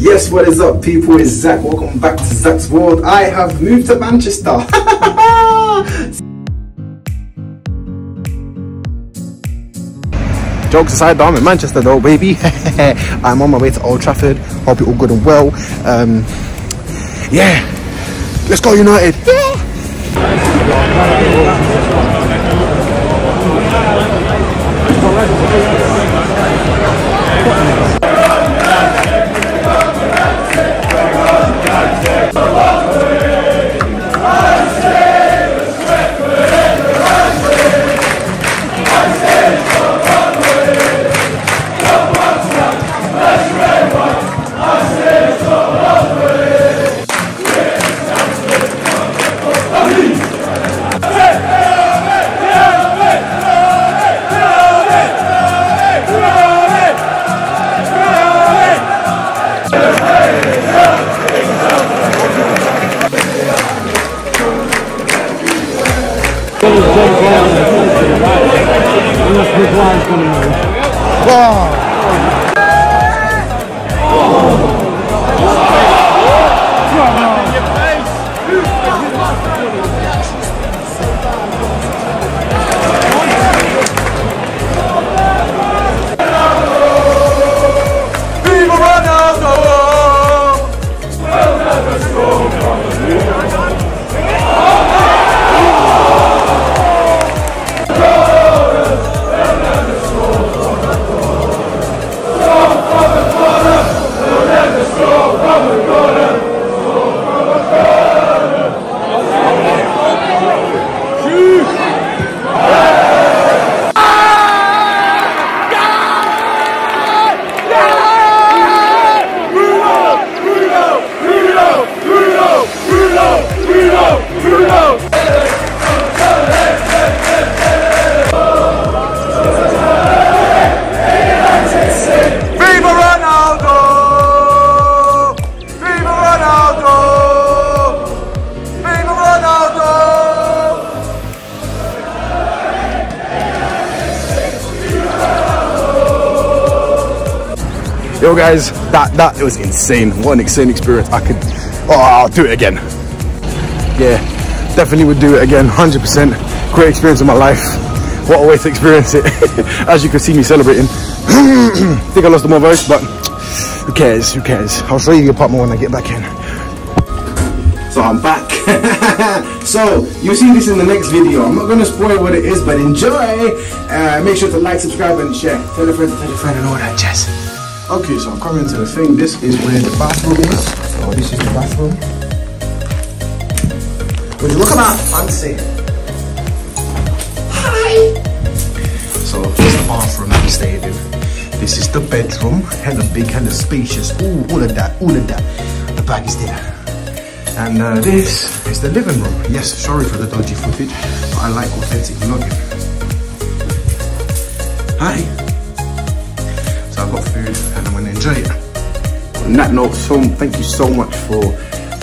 Yes, what is up, people? It's Zak. Welcome back to Zak's World. I have moved to Manchester. Jokes aside, I'm in Manchester though, baby. I'm on my way to Old Trafford. Hope you're all good and well. Um, yeah, let's go United. Viva Yo guys, that that was insane. What an insane experience. I could oh I'll do it again. Yeah, definitely would do it again, 100%. Great experience of my life. What a way to experience it. As you can see me celebrating. think I lost my voice, but who cares? Who cares? I'll show you the apartment when I get back in. So I'm back. so you'll see this in the next video. I'm not gonna spoil what it is, but enjoy. Uh, make sure to like, subscribe, and share. Tell a friend, tell a friend, and all that jazz. Okay, so I'm coming to the thing. This is where the bathroom is. Oh, this is the bathroom. Would you look at that fancy? Hi. So this is the bathroom that we stayed in. This is the bedroom, hella big, hella spacious. Ooh, all of that, all of that. The bag is there. And uh, this is the living room. Yes, sorry for the dodgy footage, but I like authentic vlogging. Hi. Food and I'm gonna enjoy it. On that note, so thank you so much for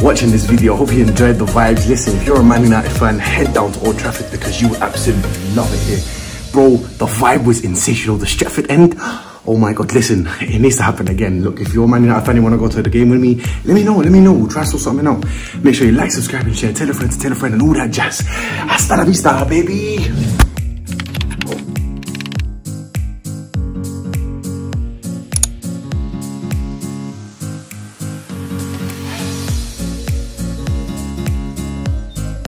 watching this video. I hope you enjoyed the vibes. Listen, if you're a Man United fan, head down to Old Trafford because you will absolutely love it here. Bro, the vibe was sensational. The Stretford end, oh my god, listen, it needs to happen again. Look, if you're a Man United fan, you want to go to the game with me, let me know, let me know. We'll try to sort something out. Make sure you like, subscribe, and share. Tell a friend to tell a friend and all that jazz. Hasta la vista, baby.